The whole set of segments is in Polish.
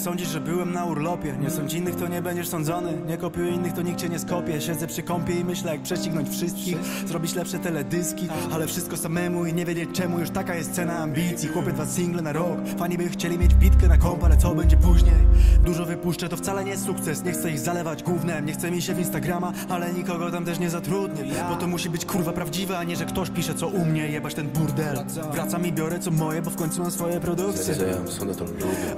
sądzisz, że byłem na urlopie. Nie sądź innych, to nie będziesz sądzony. Nie kopiuj innych, to nikt cię nie skopie. Siedzę przy kąpie i myślę, jak prześcignąć wszystkich Zrobić lepsze teledyski Ale wszystko samemu i nie wiedzieć czemu Już taka jest cena ambicji. Chłopie dwa single na rok Fani by chcieli mieć bitkę na komp, ale co będzie później? Dużo wypuszczę, to wcale nie sukces. Nie chcę ich zalewać gównem Nie chcę mi się w Instagrama, ale nikogo tam też nie zatrudnię. Bo to musi być kurwa prawdziwe, a nie, że ktoś pisze co u mnie Jebać ten burdel. Wracam i biorę co moje, bo w końcu mam swoje produkcje.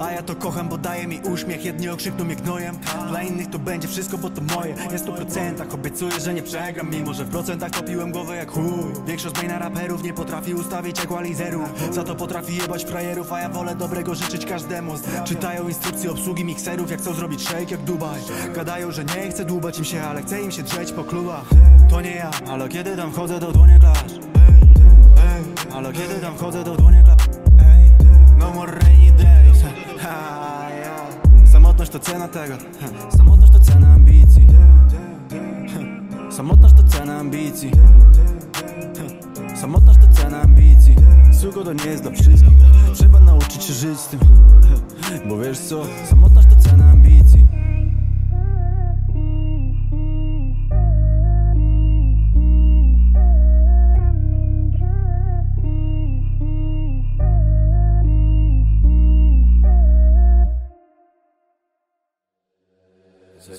A ja to kocham, bo daje mi uśmiech Jedni okrzykną mnie gnojem. Dla innych to będzie wszystko, bo to moje. Jest to procentach, obiecuję, że nie przegram Mimo, że w procentach topiłem głowę jak chuj. Większość maina raperów nie potrafi ustawić equalizerów Za to potrafi jebać frajerów A ja wolę dobrego życzyć każdemu. Czytają instrukcje obsługi mikserów Jak chcą zrobić shake jak Dubaj Gadają, że nie chcę dłubać im się Ale chcę im się drzeć po klubach To nie ja, ale kiedy tam chodzę to dłonie klasz Ale kiedy tam chodzę to dłonie klasz No more rainy days. Samotność to cena tego. Samotność to cena ambicji. Samotność to cena ambicji. Samotność to cena ambicji Sugo to nie jest dla wszystkich Trzeba nauczyć się żyć z tym. Bo wiesz co? Samotność to cena ambicji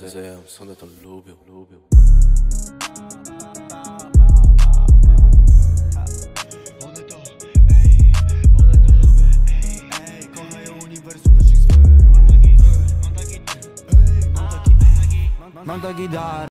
Zajam, sądzę to lubię, lubię pronto a guidar.